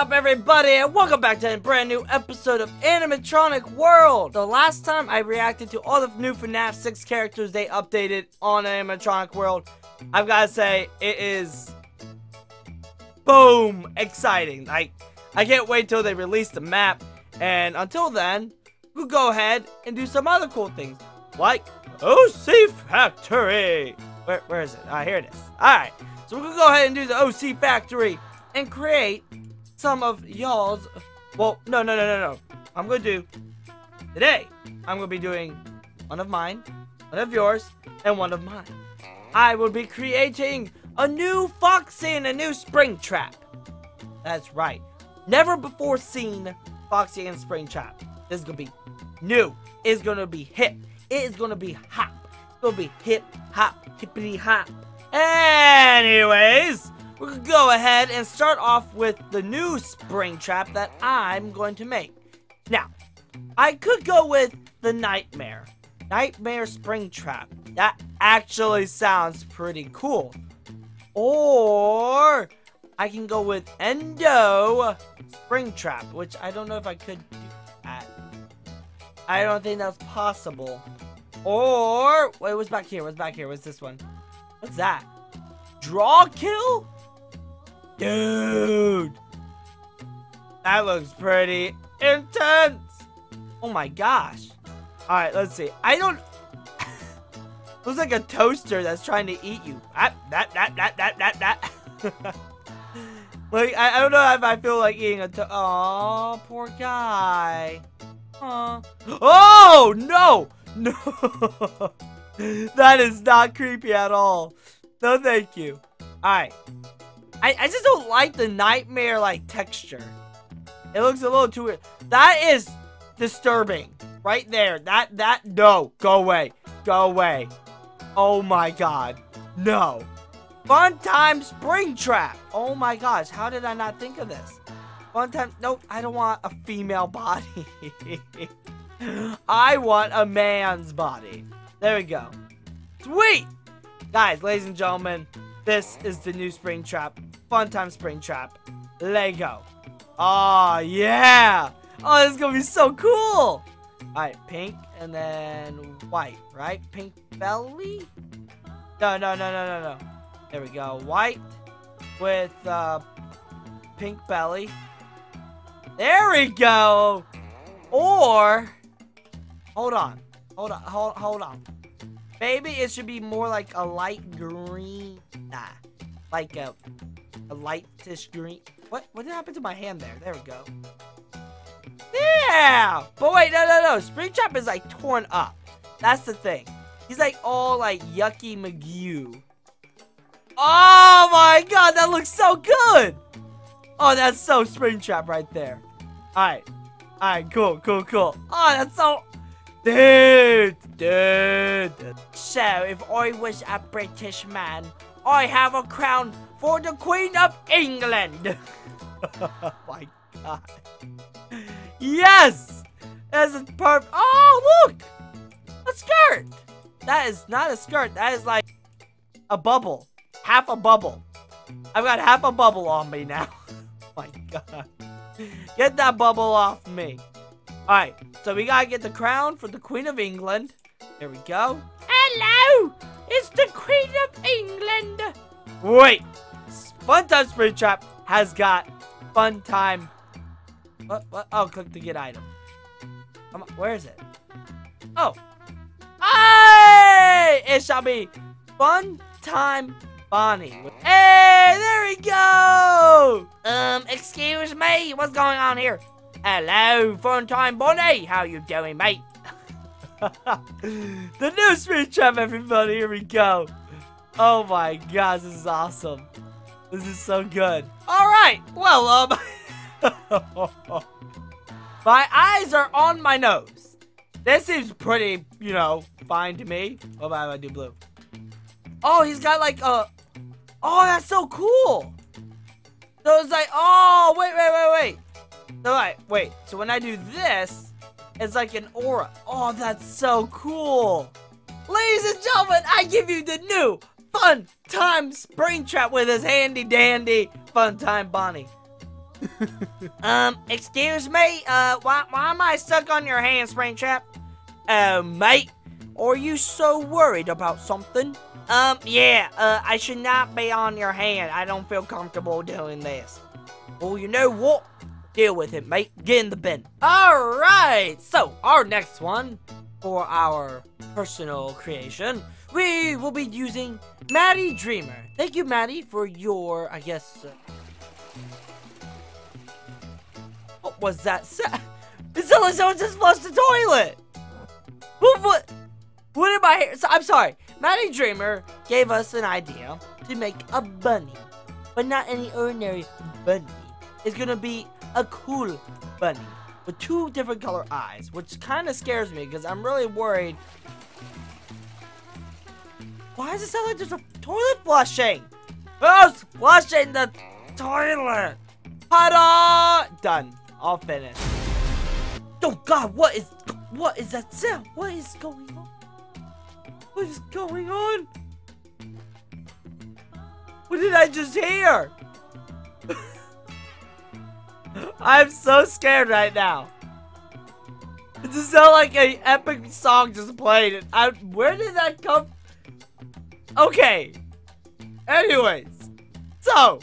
up, everybody, and welcome back to a brand new episode of Animatronic World! The last time I reacted to all the new FNAF 6 characters they updated on Animatronic World, I've gotta say, it is... Boom! Exciting. Like, I can't wait till they release the map, and until then, we'll go ahead and do some other cool things, like OC Factory! Where, where is it? Ah, here it is. Alright, so we're gonna go ahead and do the OC Factory and create some of y'all's. Well, no, no, no, no, no. I'm gonna do today. I'm gonna be doing one of mine, one of yours, and one of mine. I will be creating a new Foxy and a new Springtrap. That's right. Never before seen Foxy and Springtrap. This is gonna be new. It's gonna be hip. It is gonna be hop. It's gonna be hip hop, hippity hop. Anyways, we're gonna go ahead and start off with the new Springtrap that I'm going to make. Now, I could go with the Nightmare. Nightmare Springtrap. That actually sounds pretty cool. Or I can go with Endo Springtrap, which I don't know if I could do that. I don't think that's possible. Or wait, what's back here? What's back here? What's this one? What's that? Draw kill? Dude! That looks pretty intense! Oh my gosh. Alright, let's see. I don't... looks like a toaster that's trying to eat you. Ah, that, that, that, that, that, that, that. like, I, I don't know if I feel like eating a to- Oh, poor guy. Aw. Oh, no! No! that is not creepy at all. No, thank you. Alright. I, I just don't like the nightmare like texture. It looks a little too weird. That is disturbing. Right there. That that no. Go away. Go away. Oh my god. No. Fun time Springtrap. Oh my gosh. How did I not think of this? Fun time. Nope. I don't want a female body. I want a man's body. There we go. Sweet. Guys, ladies and gentlemen, this is the new Springtrap. Fun Fun time Springtrap. Lego. Oh, yeah. Oh, this is going to be so cool. All right, pink and then white, right? Pink belly? No, no, no, no, no, no. There we go. White with uh, pink belly. There we go. Or, hold on. Hold on. Hold, hold on. Maybe it should be more like a light green. Nah. Like a, a lightish green. What? What happened to my hand there? There we go. Yeah! But wait, no, no, no. Springtrap is like torn up. That's the thing. He's like all like yucky McGew. Oh my god, that looks so good! Oh, that's so Springtrap right there. Alright. Alright, cool, cool, cool. Oh, that's so... Dude, dude. So, if I was a British man, I have a crown for the Queen of England. oh my god. Yes! That's a perfect. Oh, look! A skirt! That is not a skirt. That is like a bubble. Half a bubble. I've got half a bubble on me now. oh my god. Get that bubble off me. Alright, so we gotta get the crown for the Queen of England. There we go. Hello! It's the Queen of England! Wait! Funtime Springtrap has got Fun Time. What? What? Oh, click to get item. Come on, where is it? Oh. Hey! It shall be Fun Time Bonnie. Hey, there we go! Um, excuse me, what's going on here? Hello, Fun Time Bonnie. How you doing, mate? the new Springtrap, everybody. Here we go. Oh my gosh, this is awesome. This is so good. All right. Well, um, my eyes are on my nose. This seems pretty, you know, fine to me. What about I do blue? Oh, he's got like a. Oh, that's so cool. So it's like, oh, wait, wait, wait, wait. So, right, wait. So when I do this, it's like an aura. Oh, that's so cool. Ladies and gentlemen, I give you the new Fun Time Springtrap with his handy dandy Fun Time Bonnie. um, excuse me, uh, why, why am I stuck on your hand, Springtrap? Uh, mate, are you so worried about something? Um, yeah, uh, I should not be on your hand. I don't feel comfortable doing this. Well, you know what? Deal with it, mate. Get in the bin. Alright, so our next one for our personal creation, we will be using Maddie Dreamer. Thank you, Maddie, for your, I guess, uh, what was that? It sounded like someone just flushed the toilet. What? What? What am I? I'm sorry. Maddie Dreamer gave us an idea to make a bunny, but not any ordinary bunny. It's gonna be a cool bunny with two different color eyes, which kind of scares me because I'm really worried. Why does it sound like there's a toilet flushing? Who's flushing the toilet? Ta-da! Done. All finished. Oh God! What is what is that sound? What is going on? What is going on? What did I just hear? I'm so scared right now. It just sound like an epic song just played. I, where did that come? Okay. Anyways, so,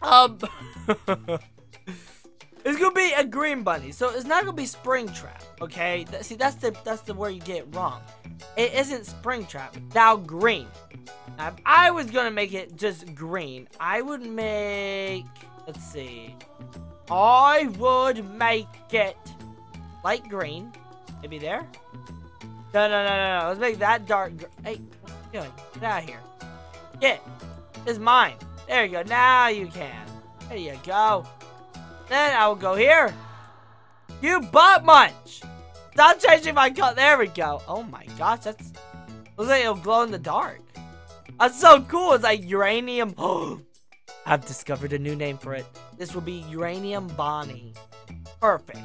um, it's gonna be a green bunny, so it's not gonna be Springtrap. Okay, Th see that's the that's the where you get wrong. It isn't Springtrap. Now green. Now, if I was gonna make it just green, I would make. Let's see. I would make it light green. Maybe there? No, no, no, no, no. Let's make that dark. Hey, what are you doing? Get out of here. Get. It's mine. There you go. Now you can. There you go. Then I will go here. You butt munch. Stop changing my color. There we go. Oh my gosh, that's looks like it'll glow in the dark. That's so cool. It's like uranium. Oh, I've discovered a new name for it. This will be uranium Bonnie. Perfect.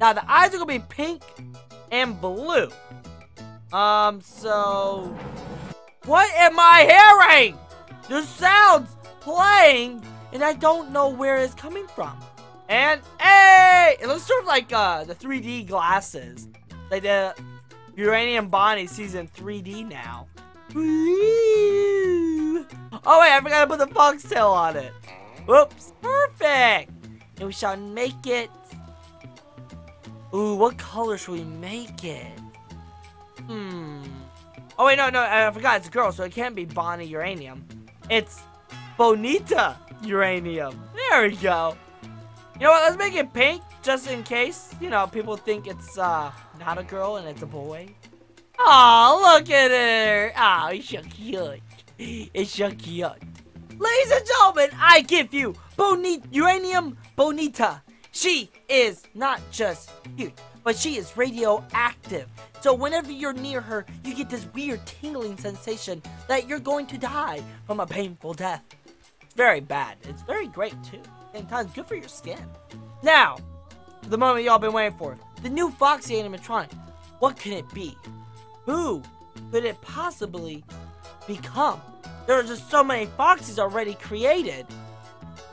Now the eyes are gonna be pink and blue. Um, so what am I hearing? The sounds playing, and I don't know where it's coming from. And hey, it looks sort of like uh, the 3D glasses. Like the Uranium Bonnie season 3D now. Oh wait, I forgot to put the foxtail on it. Whoops. Perfect. And we shall make it. Ooh, what color should we make it? Hmm. Oh wait, no, no, I forgot. It's a girl, so it can't be Bonnie Uranium. It's Bonita Uranium. There we go. You know what? Let's make it pink, just in case. You know, people think it's uh not a girl and it's a boy. Oh, look at her. Oh, it's so cute. It's so cute. Ladies and gentlemen, I give you Bonita Uranium Bonita. She is not just cute, but she is radioactive. So whenever you're near her, you get this weird tingling sensation that you're going to die from a painful death. It's very bad. It's very great too. And times good for your skin. Now, the moment y'all been waiting for. The new Foxy animatronic. What can it be? Who could it possibly become? There are just so many Foxys already created.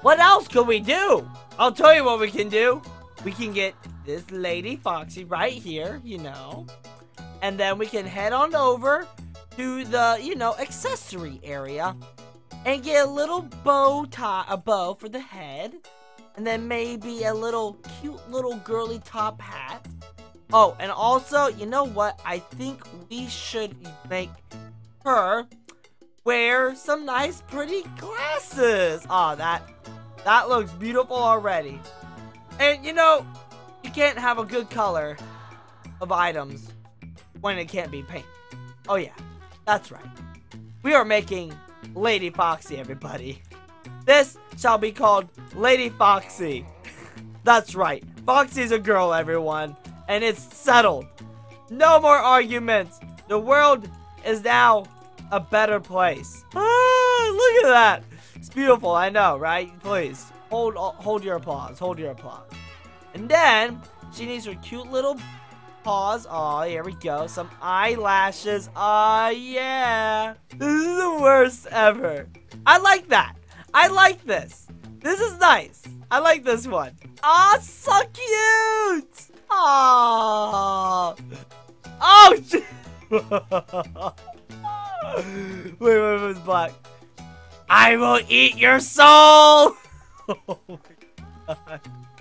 What else could we do? I'll tell you what we can do. We can get this Lady Foxy right here, you know. And then we can head on over to the, you know, accessory area. And get a little bow tie, a bow for the head. And then maybe a little cute little girly top hat. Oh, and also, you know what? I think we should make her wear some nice pretty glasses. Oh, that that looks beautiful already. And you know, you can't have a good color of items when it can't be pink. Oh yeah, that's right. We are making Lady Foxy, everybody. This shall be called Lady Foxy. that's right. Foxy's a girl, everyone. And it's settled. No more arguments. The world is now a better place. Ah, look at that. It's beautiful, I know, right? Please, hold hold your applause. Hold your applause. And then, she needs her cute little paws. Oh, here we go. Some eyelashes. Oh, yeah. This is the worst ever. I like that. I like this. This is nice. I like this one. Aw, so cute! Aww. Oh, wait, wait, wait, black. I will eat your soul! oh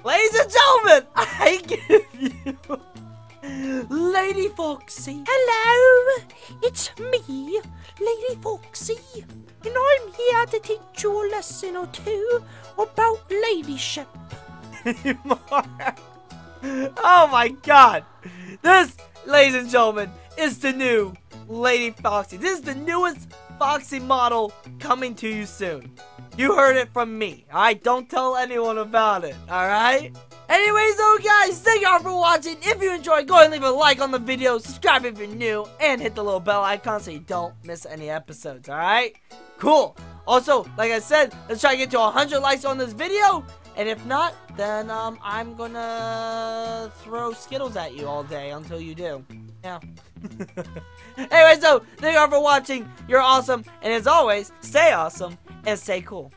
Ladies and gentlemen, I give you Lady Foxy. Hello, it's me, Lady Foxy, and I'm here to teach you a lesson or two about ladyship. oh my god! This, ladies and gentlemen, is the new Lady Foxy. This is the newest Foxy model coming to you soon. You heard it from me. Alright, don't tell anyone about it. Alright? Anyways, though, guys, thank y'all for watching. If you enjoyed, go ahead and leave a like on the video, subscribe if you're new, and hit the little bell icon so you don't miss any episodes, alright? Cool. Also, like I said, let's try to get to 100 likes on this video. And if not, then um, I'm gonna throw Skittles at you all day until you do. Yeah. anyway, so thank you all for watching. You're awesome. And as always, stay awesome and stay cool.